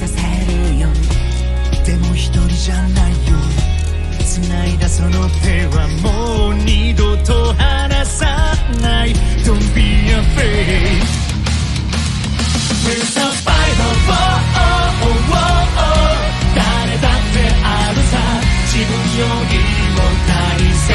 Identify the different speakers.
Speaker 1: させるよ。でも一人じゃないよ。繋いだその手はもう二度と離さない。Don't be afraid We're survivable 誰だってあるさ。自分よりも大切